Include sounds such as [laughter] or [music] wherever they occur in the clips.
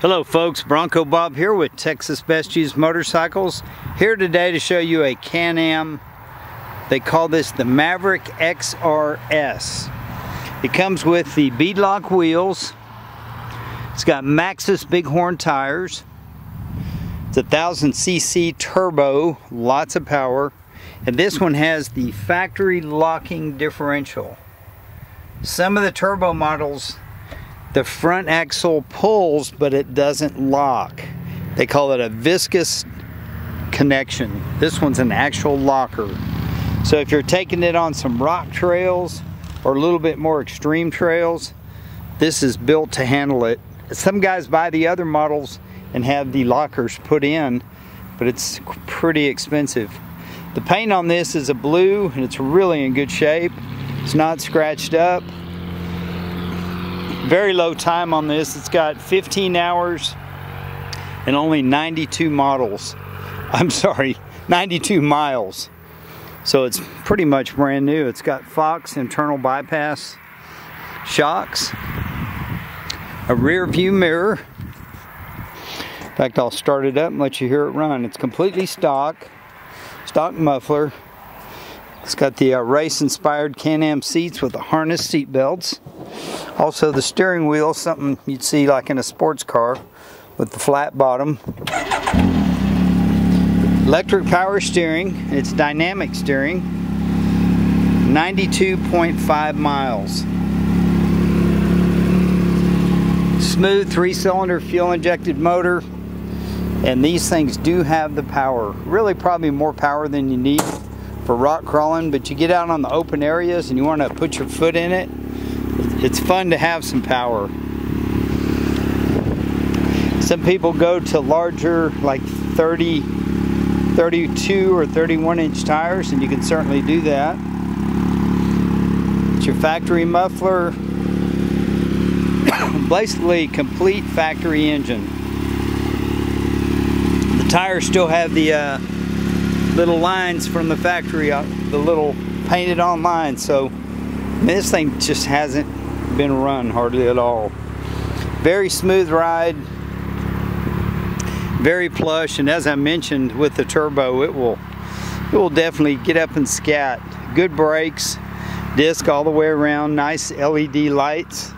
Hello folks, Bronco Bob here with Texas Best Used Motorcycles. Here today to show you a Can-Am. They call this the Maverick XRS. It comes with the beadlock wheels. It's got Maxxis Bighorn tires. It's a 1000cc turbo, lots of power. And this one has the factory locking differential. Some of the turbo models the front axle pulls but it doesn't lock. They call it a viscous connection. This one's an actual locker. So if you're taking it on some rock trails or a little bit more extreme trails this is built to handle it. Some guys buy the other models and have the lockers put in but it's pretty expensive. The paint on this is a blue and it's really in good shape. It's not scratched up very low time on this. It's got 15 hours and only 92 models. [laughs] I'm sorry, 92 miles. So it's pretty much brand new. It's got Fox internal bypass shocks, a rear view mirror. In fact, I'll start it up and let you hear it run. It's completely stock, stock muffler. It's got the uh, race inspired Can-Am seats with the harness seat belts. Also the steering wheel, something you'd see like in a sports car with the flat bottom. Electric power steering, it's dynamic steering. 92.5 miles. Smooth three-cylinder fuel-injected motor. And these things do have the power. Really probably more power than you need for rock crawling, but you get out on the open areas and you want to put your foot in it, it's fun to have some power. Some people go to larger, like 30, 32 or 31 inch tires, and you can certainly do that. It's your factory muffler, [coughs] basically complete factory engine. The tires still have the uh, little lines from the factory, uh, the little painted on lines, so this thing just hasn't been run hardly at all. Very smooth ride, very plush, and as I mentioned with the turbo, it will it will definitely get up and scat. Good brakes, disc all the way around, nice LED lights.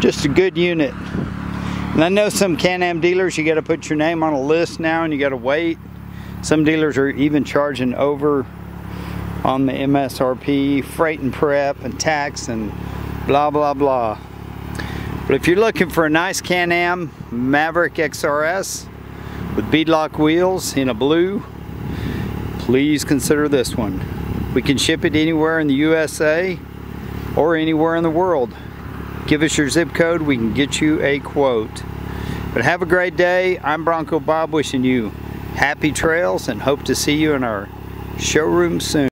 Just a good unit. And I know some Can-Am dealers, you got to put your name on a list now and you got to wait. Some dealers are even charging over on the MSRP, freight and prep and tax and blah blah blah. But if you're looking for a nice Can-Am Maverick XRS with beadlock wheels in a blue, please consider this one. We can ship it anywhere in the USA or anywhere in the world. Give us your zip code, we can get you a quote. But have a great day. I'm Bronco Bob wishing you happy trails and hope to see you in our showroom soon.